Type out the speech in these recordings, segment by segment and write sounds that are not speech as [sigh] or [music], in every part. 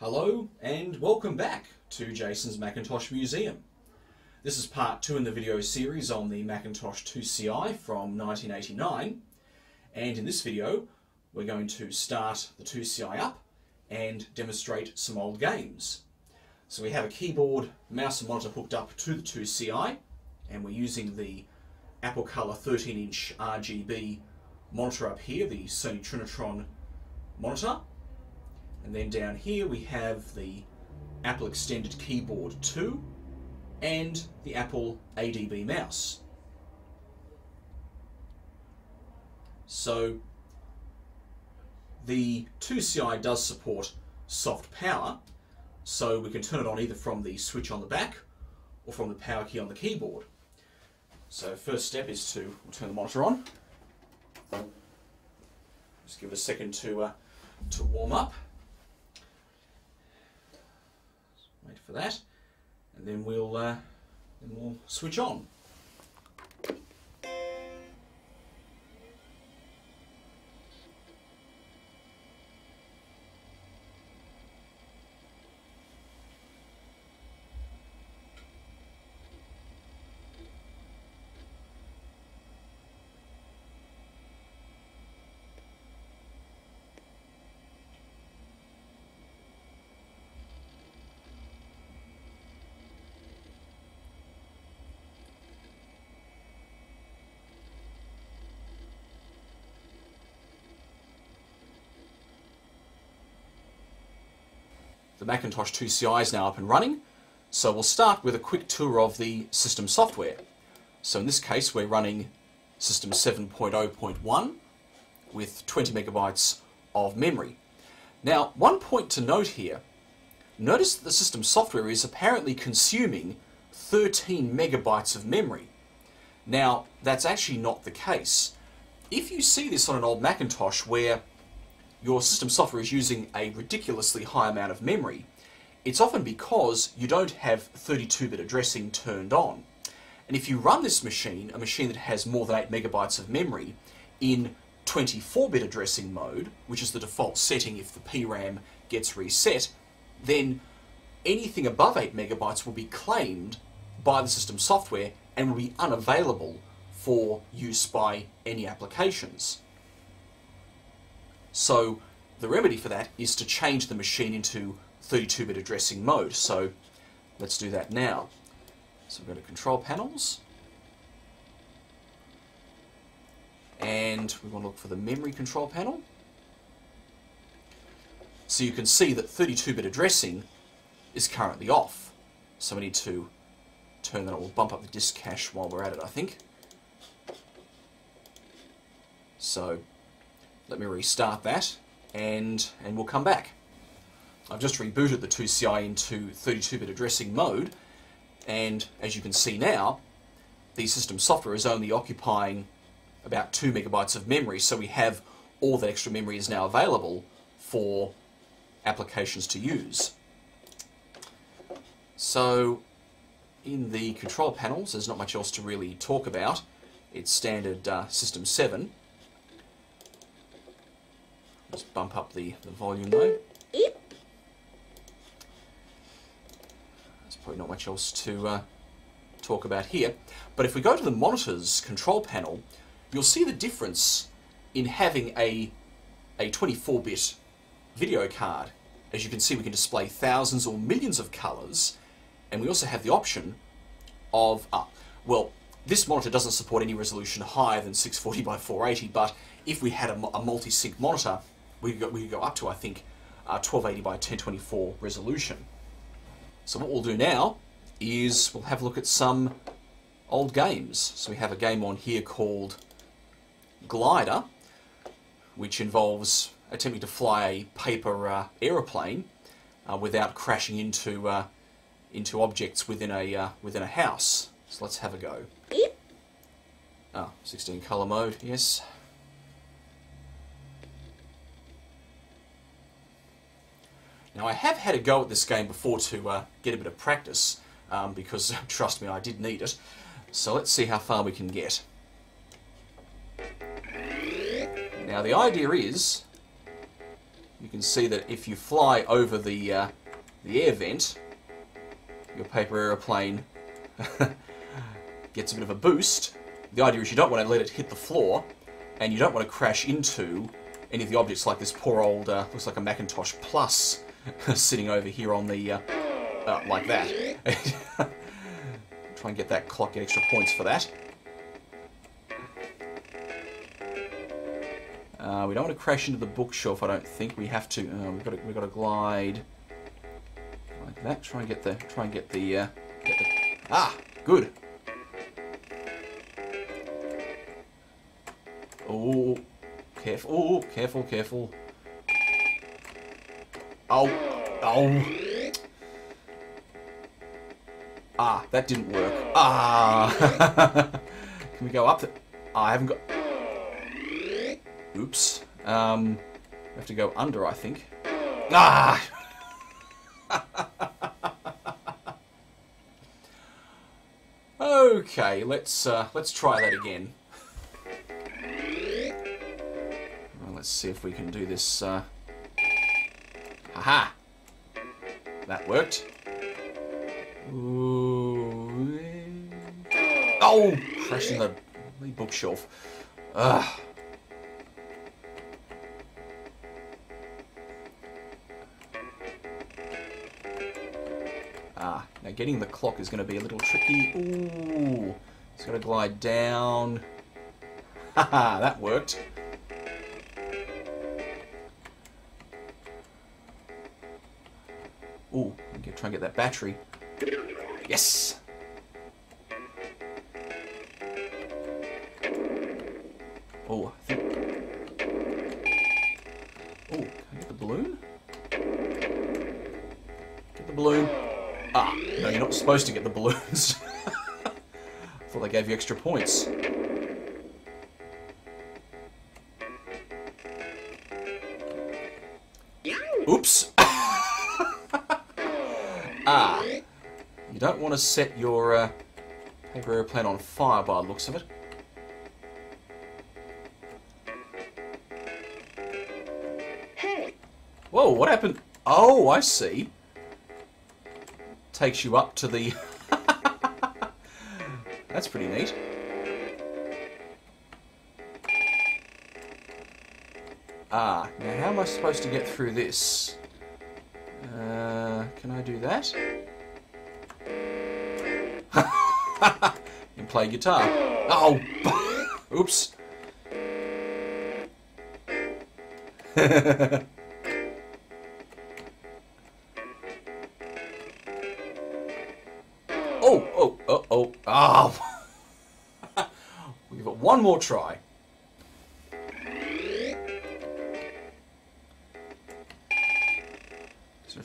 Hello and welcome back to Jason's Macintosh Museum. This is part two in the video series on the Macintosh IIci from 1989 and in this video we're going to start the IIci up and demonstrate some old games. So we have a keyboard, mouse and monitor hooked up to the IIci and we're using the Apple Color 13 inch RGB monitor up here, the Sony Trinitron monitor and then down here we have the Apple Extended Keyboard 2 and the Apple ADB mouse. So the IIci does support soft power, so we can turn it on either from the switch on the back or from the power key on the keyboard. So first step is to turn the monitor on. Just give it a second to, uh, to warm up. Wait for that, and then we'll uh, then we'll switch on. The Macintosh IIci is now up and running, so we'll start with a quick tour of the system software. So in this case we're running system 7.0.1 with 20 megabytes of memory. Now one point to note here, notice that the system software is apparently consuming 13 megabytes of memory. Now that's actually not the case. If you see this on an old Macintosh where your system software is using a ridiculously high amount of memory, it's often because you don't have 32-bit addressing turned on. And if you run this machine, a machine that has more than 8 megabytes of memory, in 24-bit addressing mode, which is the default setting if the PRAM gets reset, then anything above 8 megabytes will be claimed by the system software and will be unavailable for use by any applications. So the remedy for that is to change the machine into 32-bit addressing mode. So let's do that now. So we go to control panels. And we want to look for the memory control panel. So you can see that 32-bit addressing is currently off. So we need to turn that on. We'll bump up the disk cache while we're at it, I think. So let me restart that and, and we'll come back. I've just rebooted the IIci into 32-bit addressing mode and as you can see now the system software is only occupying about 2 megabytes of memory so we have all that extra memory is now available for applications to use. So in the control panels there's not much else to really talk about. It's standard uh, System 7 just bump up the, the volume though. There's probably not much else to uh, talk about here. But if we go to the monitor's control panel, you'll see the difference in having a, a 24-bit video card. As you can see, we can display thousands or millions of colours, and we also have the option of, uh, well, this monitor doesn't support any resolution higher than 640 by 480, but if we had a, a multi-sync monitor, we could go, we go up to, I think, uh, 1280 by 1024 resolution. So what we'll do now is we'll have a look at some old games. So we have a game on here called Glider, which involves attempting to fly a paper uh, aeroplane uh, without crashing into uh, into objects within a uh, within a house. So let's have a go. Ah, 16 color mode, yes. Now I have had a go at this game before to uh, get a bit of practice. um, because [laughs] trust me, I did need it. So let's see how far we can get. Now the idea is, you can see that if you fly over the uh, the air vent, your paper aeroplane [laughs] gets a bit of a boost. The idea is you don't want to let it hit the floor, and you don't want to crash into any of the objects like this poor old, uh, looks like a Macintosh Plus [laughs] sitting over here on the, uh, uh, like that. [laughs] Try and get that clock, extra points for that. Uh, we don't want to crash into the bookshelf, I don't think. We have to, uh, we've got to, we've got to glide like that. Try and get the, try and get the, uh, get the, ah, good. Oh, careful, oh, careful, careful. Oh, oh. Ah, that didn't work. Ah. [laughs] Can we go up? Oh, I haven't got... Oops. Um, we have to go under, I think. Ah! [laughs] okay, let's uh, let's try that again. Well, let's see if we can do this. Uh... Aha! That worked. Ooh. Oh! Crashing the bookshelf. Ugh. Ah, now getting the clock is going to be a little tricky. Ooh, it's got to glide down. [laughs] Haha, that worked. I'm try and get that battery. Yes! Oh, I think... Oh, can I get the balloon? Get the balloon. Ah, no, you're not supposed to get the balloons. [laughs] I thought they gave you extra points. Oops! Ah, you don't want to set your uh, paper airplane on fire by the looks of it. Hey. Whoa, what happened? Oh, I see takes you up to the... [laughs] That's pretty neat. Ah, now how am I supposed to get through this? Uh, can I do that? [laughs] can play guitar. Oh! [laughs] Oops. [laughs] Oh, oh, oh, oh, ah! Oh. we'll give it one more try.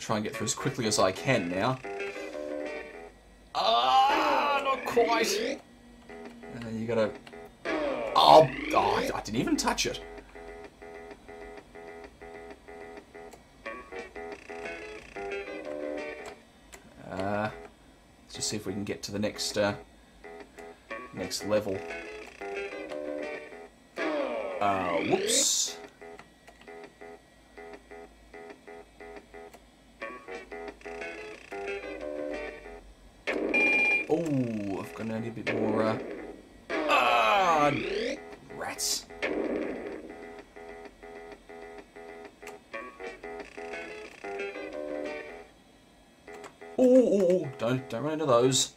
Try and get through as quickly as I can now. Ah, not quite. Uh, you gotta... Oh, oh, I didn't even touch it. Uh, let's just see if we can get to the next uh, next level. Uh, whoops. Oh, I've got to need a bit more. Uh... Ah, rats. Oh, don't don't run into those.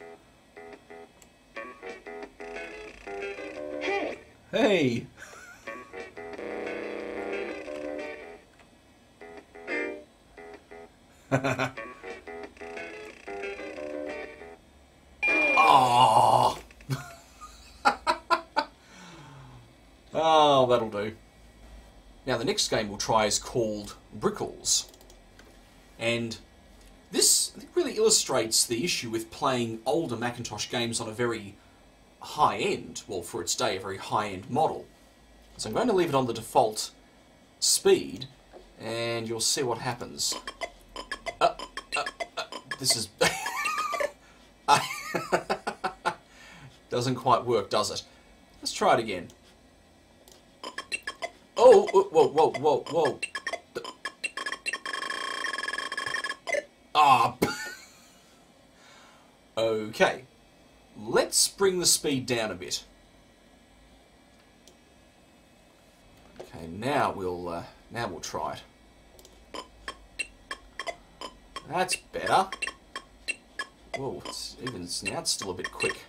Hey. [laughs] Hey. oh. [laughs] the next game we'll try is called Brickles. And this really illustrates the issue with playing older Macintosh games on a very high end, well, for its day, a very high end model. So I'm going to leave it on the default speed, and you'll see what happens. Uh, uh, uh, this is... [laughs] Doesn't quite work, does it? Let's try it again. Oh, whoa, whoa, whoa, whoa. Ah. [laughs] okay. Let's bring the speed down a bit. Okay, now we'll uh, now we'll try it. That's better. Whoa, it's even now it's still a bit quick.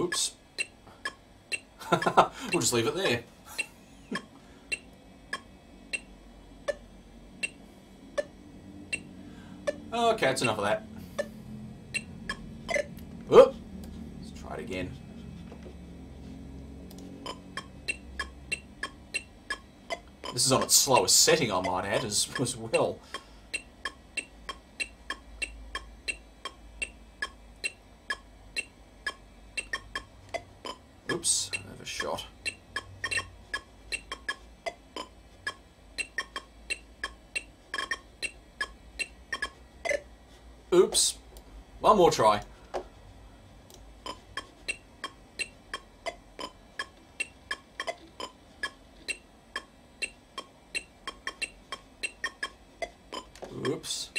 Oops. we'll just leave it there. okay, that's enough of that. Oop. Let's try it again. This is on its slowest setting, I might add, as, as well. Oops, overshot. Oops. One more try. Oops.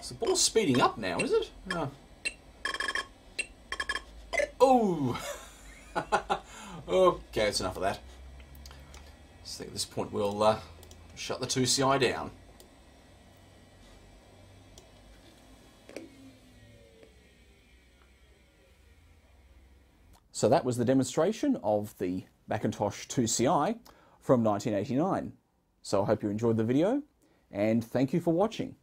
Is the ball speeding up now, is it? Oh. [laughs] Okay, that's enough of that. I think at this point we'll uh, shut the IIci down. So that was the demonstration of the Macintosh IIci from 1989. So I hope you enjoyed the video and thank you for watching.